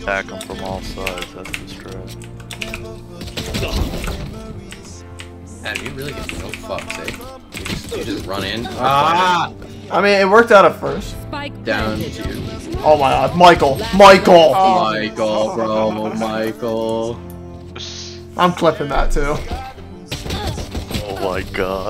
attack them from all sides. That's the strat. Man, you really get no fucks, eh? You just, you just run in. Ah! I mean, it worked out at first. Down to Oh my god, Michael, Michael! Oh. Michael, bro, Michael. I'm clipping that too. Oh my god.